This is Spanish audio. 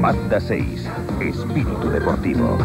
Mazda 6. Espíritu deportivo.